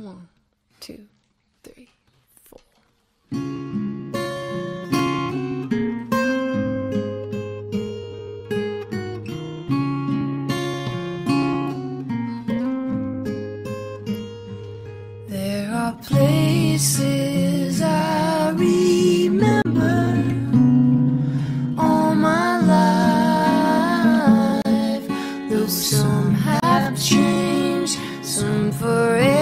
One, two, three, four. There are places I remember all my life, though some have changed, some forever,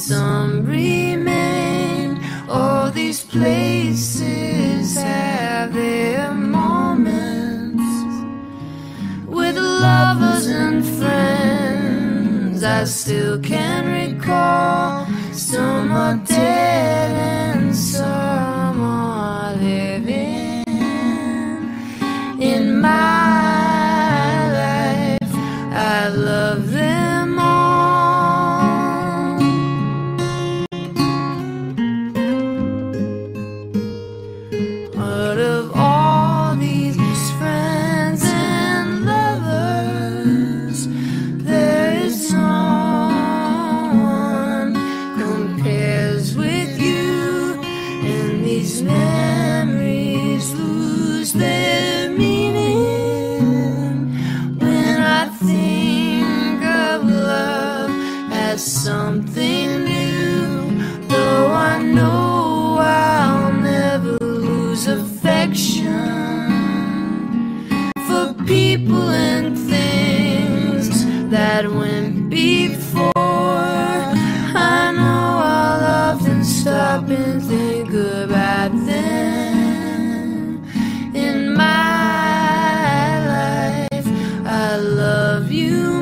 some remain. All these places have their moments with lovers and friends. I still can recall some are dead and some are living in my life. I love them Memories lose their meaning when I think of love as something new. Though I know I'll never lose affection for people and things that went before. I know I'll often stop and think about. perfume